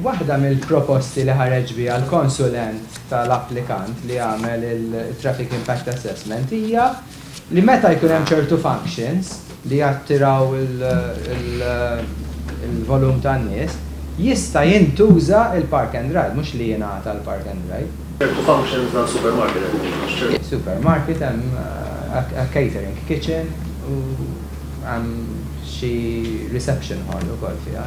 Waħda mill-proposti li ħareġ biha l-konsulent tal-applikant li għamel il-Traffic Impact Assessment hija li meta jkun hemm ċertu functions li jattiraw il-volum tan-nies, jista' jintuża l-park and ride, mhux li jingħata l-park and ride. Ċertu functions dan supermarket qed ngħidu, għax ċertu. Supermarket hemm catering, kitchen u. Hemm xi reception hall ukoll fiha.